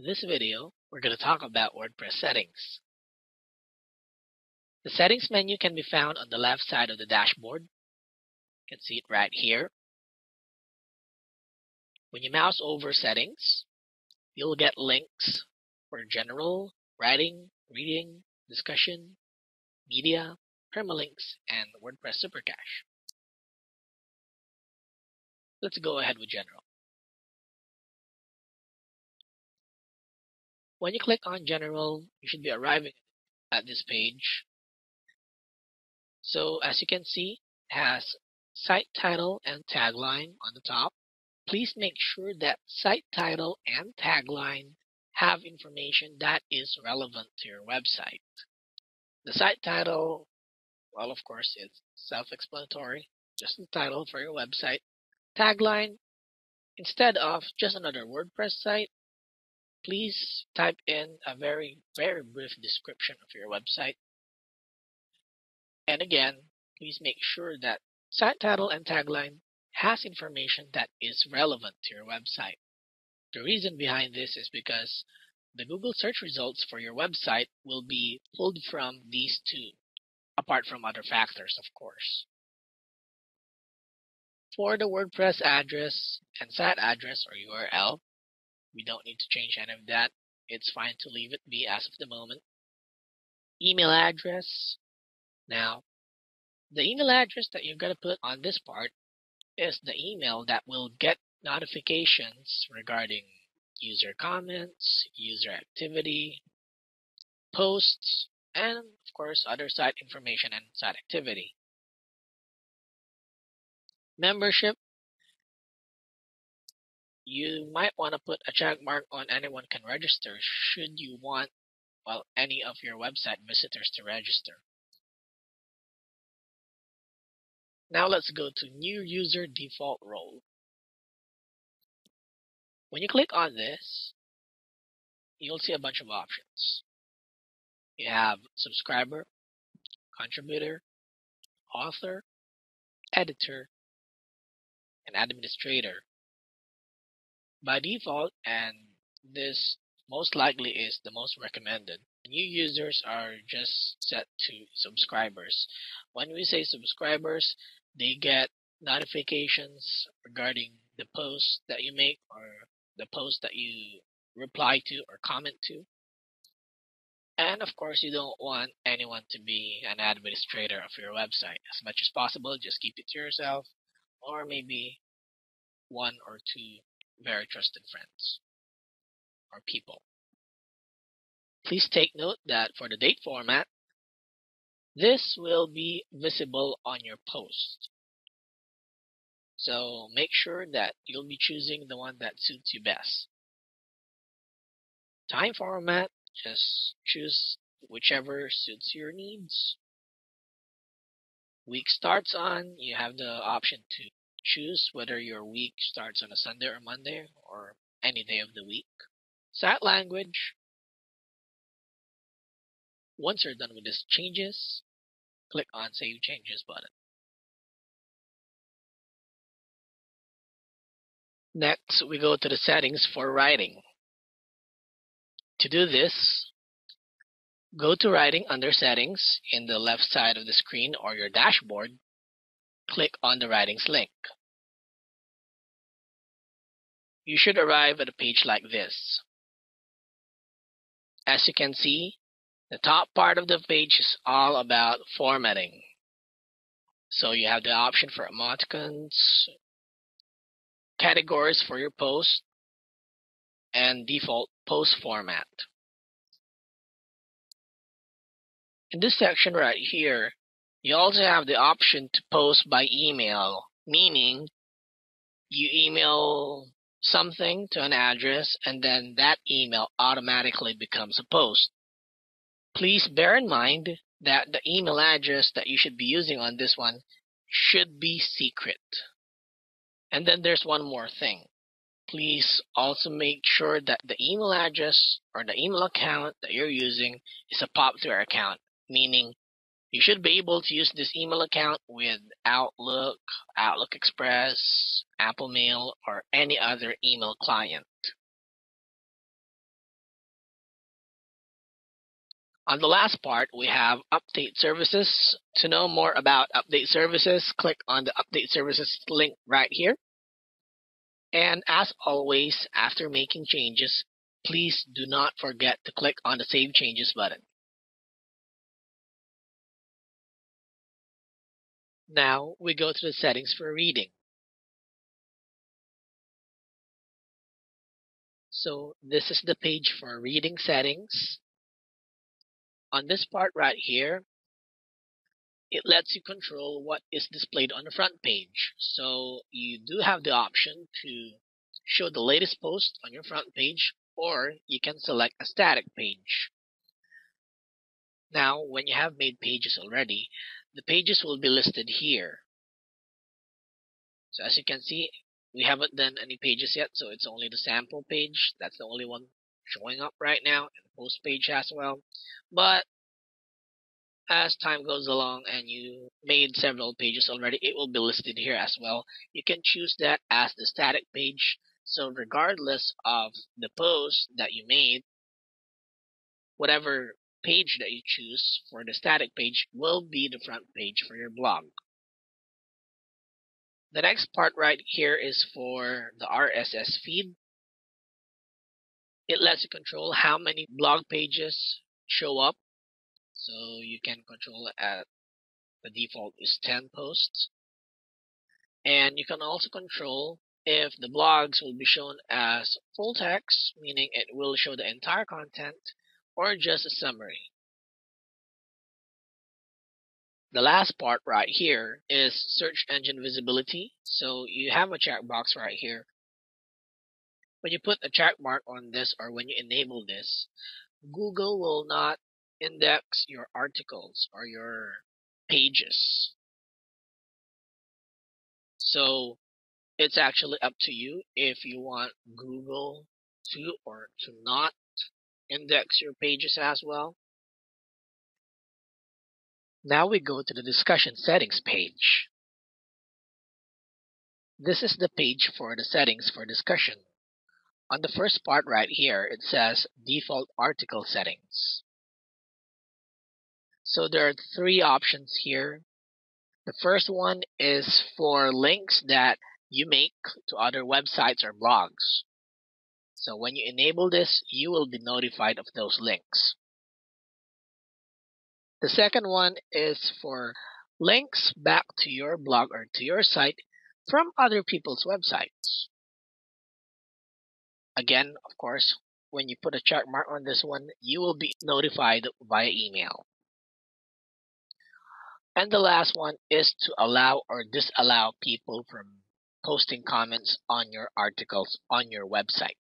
In this video, we're going to talk about WordPress settings. The settings menu can be found on the left side of the dashboard. You can see it right here. When you mouse over settings, you'll get links for general, writing, reading, discussion, media, permalinks, and WordPress Supercache. Let's go ahead with general. When you click on general, you should be arriving at this page. So as you can see, it has site title and tagline on the top. Please make sure that site title and tagline have information that is relevant to your website. The site title, well, of course, it's self-explanatory, just the title for your website. Tagline, instead of just another WordPress site, please type in a very, very brief description of your website. And again, please make sure that site title and tagline has information that is relevant to your website. The reason behind this is because the Google search results for your website will be pulled from these two, apart from other factors, of course. For the WordPress address and site address or URL, we don't need to change any of that. It's fine to leave it be as of the moment. Email address. Now, the email address that you're going to put on this part is the email that will get notifications regarding user comments, user activity, posts, and of course other site information and site activity. Membership you might want to put a check mark on anyone can register should you want well any of your website visitors to register. Now let's go to new user default role. When you click on this, you'll see a bunch of options. You have subscriber, contributor, author, editor, and administrator by default, and this most likely is the most recommended, new users are just set to subscribers. When we say subscribers, they get notifications regarding the post that you make or the post that you reply to or comment to. And of course, you don't want anyone to be an administrator of your website. As much as possible, just keep it to yourself or maybe one or two very trusted friends or people. Please take note that for the date format, this will be visible on your post. So make sure that you'll be choosing the one that suits you best. Time format, just choose whichever suits your needs. Week starts on, you have the option to choose whether your week starts on a Sunday or Monday or any day of the week. Site language. Once you're done with these changes, click on Save Changes button. Next, we go to the settings for writing. To do this, go to Writing under Settings in the left side of the screen or your dashboard click on the Writings link. You should arrive at a page like this. As you can see, the top part of the page is all about formatting. So you have the option for emoticons, categories for your post, and default post format. In this section right here, you also have the option to post by email, meaning you email something to an address and then that email automatically becomes a post. Please bear in mind that the email address that you should be using on this one should be secret. And then there's one more thing. Please also make sure that the email address or the email account that you're using is a popular account, meaning you should be able to use this email account with Outlook, Outlook Express, Apple Mail, or any other email client. On the last part, we have update services. To know more about update services, click on the update services link right here. And as always, after making changes, please do not forget to click on the Save Changes button. Now we go to the settings for reading. So this is the page for reading settings. On this part right here, it lets you control what is displayed on the front page. So you do have the option to show the latest post on your front page or you can select a static page. Now, when you have made pages already, the pages will be listed here. So as you can see, we haven't done any pages yet, so it's only the sample page. That's the only one showing up right now, and the post page as well. But as time goes along and you made several pages already, it will be listed here as well. You can choose that as the static page. So regardless of the post that you made, whatever page that you choose for the static page will be the front page for your blog. The next part right here is for the RSS feed. It lets you control how many blog pages show up. So you can control at the default is 10 posts. And you can also control if the blogs will be shown as full text, meaning it will show the entire content, or just a summary. The last part right here is search engine visibility. So you have a checkbox right here. When you put a check mark on this or when you enable this, Google will not index your articles or your pages. So it's actually up to you if you want Google to or to not index your pages as well. Now we go to the discussion settings page. This is the page for the settings for discussion. On the first part right here, it says default article settings. So there are three options here. The first one is for links that you make to other websites or blogs. So when you enable this, you will be notified of those links. The second one is for links back to your blog or to your site from other people's websites. Again, of course, when you put a check mark on this one, you will be notified via email. And the last one is to allow or disallow people from posting comments on your articles on your website.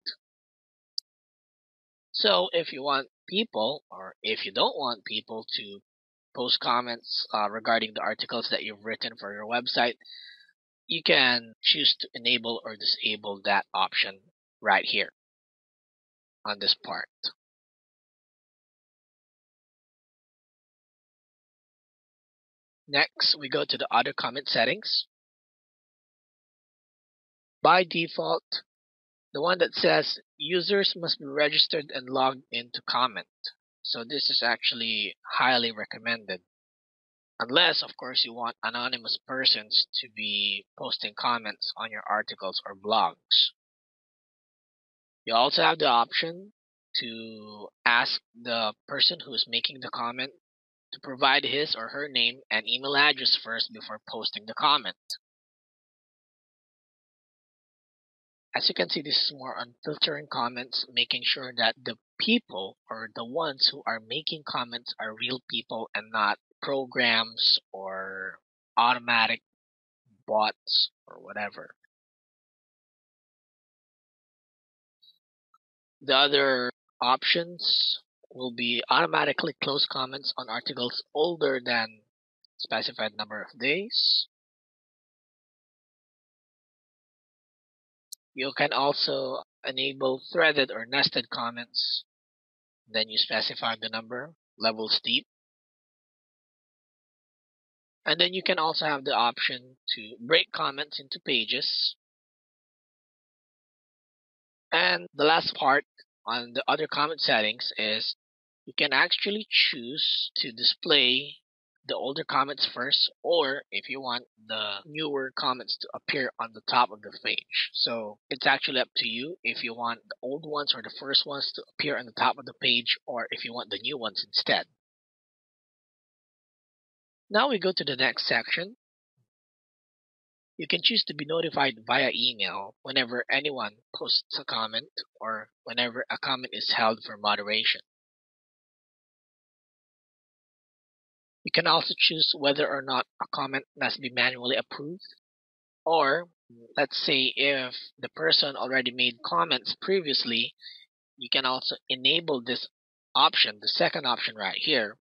So if you want people, or if you don't want people to post comments uh, regarding the articles that you've written for your website, you can choose to enable or disable that option right here on this part. Next, we go to the other comment settings. By default, the one that says users must be registered and logged in to comment. So this is actually highly recommended. Unless, of course, you want anonymous persons to be posting comments on your articles or blogs. You also have the option to ask the person who is making the comment to provide his or her name and email address first before posting the comment. As you can see, this is more on filtering comments, making sure that the people or the ones who are making comments are real people and not programs or automatic bots or whatever. The other options will be automatically close comments on articles older than specified number of days. You can also enable threaded or nested comments. Then you specify the number, level steep. And then you can also have the option to break comments into pages. And the last part on the other comment settings is you can actually choose to display the older comments first, or if you want the newer comments to appear on the top of the page. So it's actually up to you if you want the old ones or the first ones to appear on the top of the page, or if you want the new ones instead. Now we go to the next section. You can choose to be notified via email whenever anyone posts a comment or whenever a comment is held for moderation. You can also choose whether or not a comment must be manually approved. Or, let's say if the person already made comments previously, you can also enable this option, the second option right here.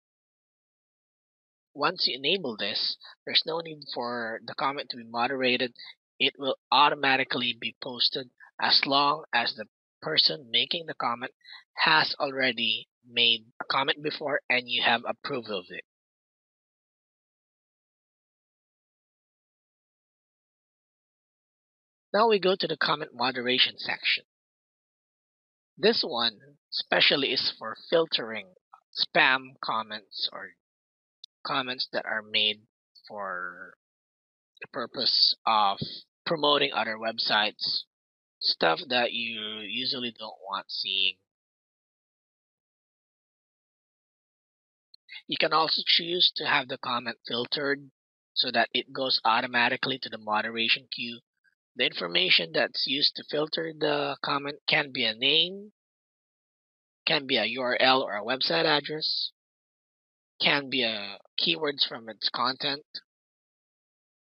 Once you enable this, there's no need for the comment to be moderated. It will automatically be posted as long as the person making the comment has already made a comment before and you have approved of it. Now we go to the comment moderation section. This one especially is for filtering spam comments or comments that are made for the purpose of promoting other websites, stuff that you usually don't want seeing. You can also choose to have the comment filtered so that it goes automatically to the moderation queue the information that's used to filter the comment can be a name, can be a URL or a website address, can be a keywords from its content,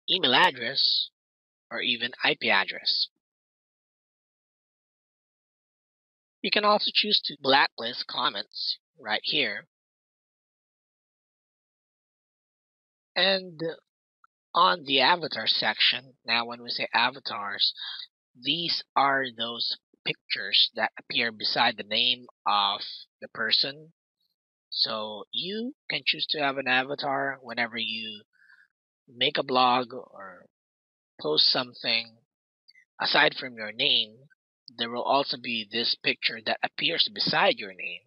email address, or even IP address. You can also choose to blacklist comments right here. And on the avatar section, now when we say avatars, these are those pictures that appear beside the name of the person. So you can choose to have an avatar whenever you make a blog or post something aside from your name. There will also be this picture that appears beside your name.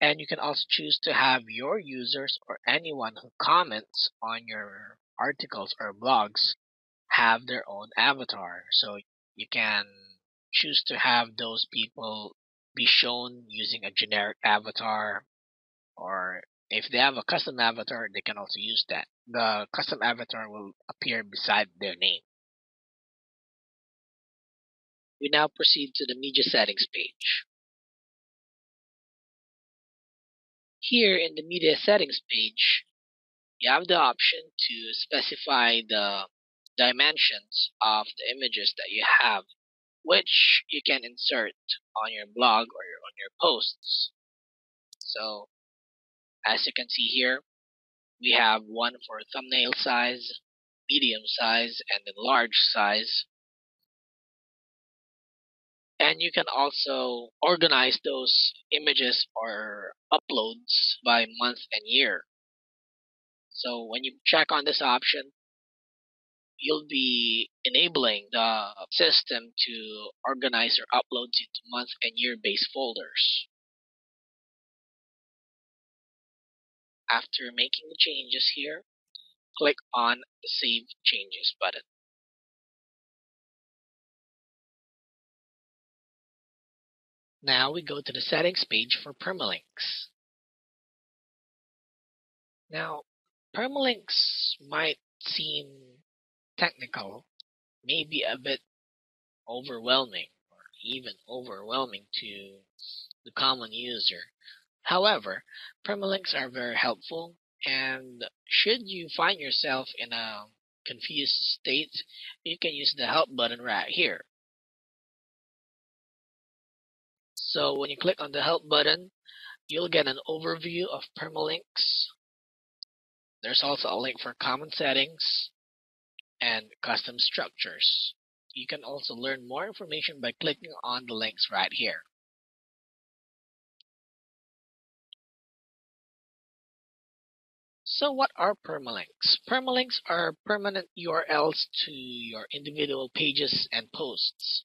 And you can also choose to have your users or anyone who comments on your articles or blogs have their own avatar. So you can choose to have those people be shown using a generic avatar or if they have a custom avatar, they can also use that. The custom avatar will appear beside their name. We now proceed to the media settings page. Here in the media settings page, you have the option to specify the dimensions of the images that you have, which you can insert on your blog or on your posts. So, as you can see here, we have one for thumbnail size, medium size, and then large size and you can also organize those images or uploads by month and year. So when you check on this option, you'll be enabling the system to organize your uploads into month and year based folders. After making the changes here, click on the Save Changes button. Now we go to the settings page for permalinks. Now, permalinks might seem technical, maybe a bit overwhelming, or even overwhelming to the common user. However, permalinks are very helpful, and should you find yourself in a confused state, you can use the help button right here. So when you click on the help button, you'll get an overview of permalinks. There's also a link for common settings and custom structures. You can also learn more information by clicking on the links right here. So what are permalinks? Permalinks are permanent URLs to your individual pages and posts.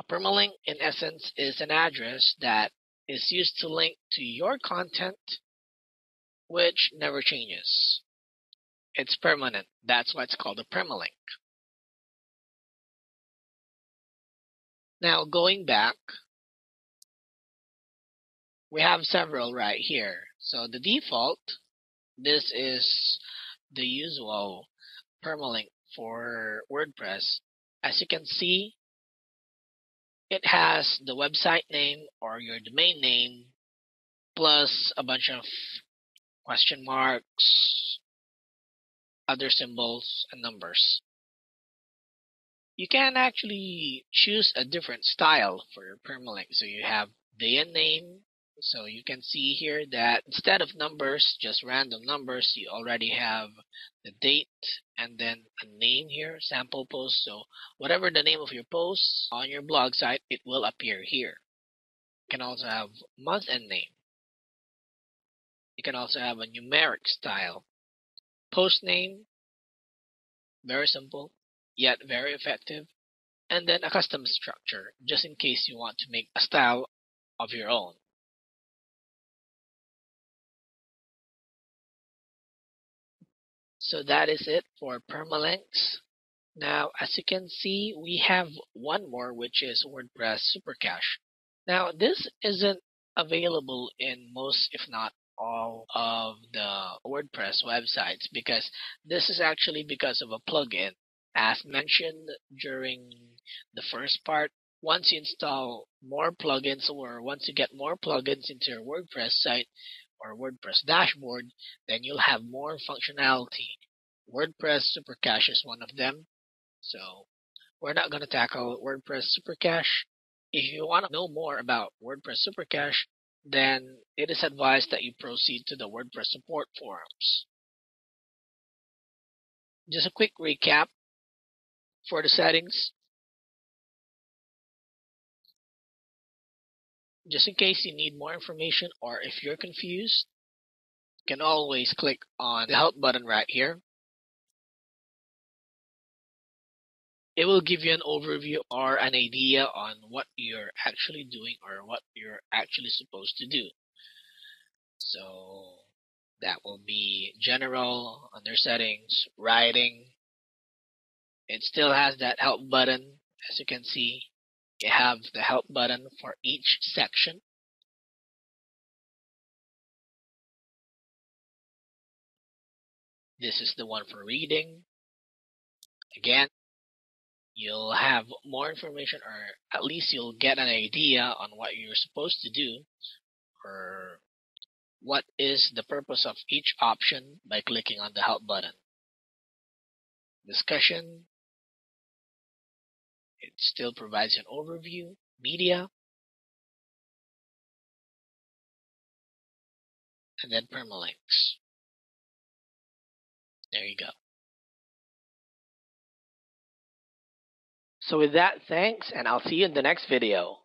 A permalink, in essence, is an address that is used to link to your content, which never changes. It's permanent. That's why it's called a permalink. Now, going back, we have several right here. So the default, this is the usual permalink for WordPress. As you can see, it has the website name or your domain name plus a bunch of question marks, other symbols, and numbers. You can actually choose a different style for your permalink. So you have and name, so you can see here that instead of numbers, just random numbers, you already have the date and then a name here, sample post. So whatever the name of your post on your blog site, it will appear here. You can also have month and name. You can also have a numeric style. Post name, very simple, yet very effective. And then a custom structure, just in case you want to make a style of your own. So that is it for permalinks. Now, as you can see, we have one more, which is WordPress Supercache. Now, this isn't available in most, if not all, of the WordPress websites because this is actually because of a plugin. As mentioned during the first part, once you install more plugins or once you get more plugins into your WordPress site, or WordPress dashboard, then you'll have more functionality. WordPress Supercache is one of them. So we're not going to tackle WordPress Supercache. If you want to know more about WordPress Supercache, then it is advised that you proceed to the WordPress support forums. Just a quick recap for the settings. Just in case you need more information or if you're confused, you can always click on the help button right here. It will give you an overview or an idea on what you're actually doing or what you're actually supposed to do. So that will be general, under settings, writing. It still has that help button, as you can see. You have the help button for each section. This is the one for reading. Again, you'll have more information or at least you'll get an idea on what you're supposed to do or what is the purpose of each option by clicking on the help button. Discussion, it still provides an overview, media, and then permalinks. There you go. So with that, thanks, and I'll see you in the next video.